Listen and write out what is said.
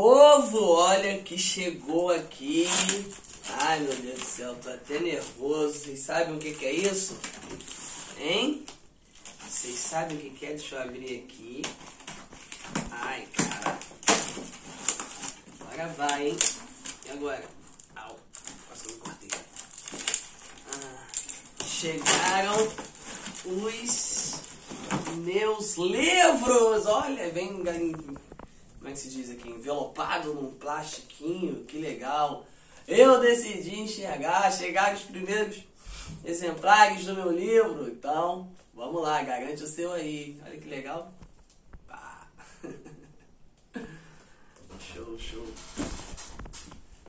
Povo, olha que chegou aqui. Ai meu Deus do céu, tô até nervoso. Vocês sabem o que, que é isso? Hein? Vocês sabem o que, que é? Deixa eu abrir aqui. Ai, cara. Agora vai, hein? E agora? Au, quase me cortei. Ah, chegaram os meus livros! Olha, vem como é que se diz aqui? Envelopado num plastiquinho, que legal. Eu decidi enxergar, chegar os primeiros exemplares do meu livro. Então, vamos lá, garante o seu aí. Olha que legal. Pá. show, show.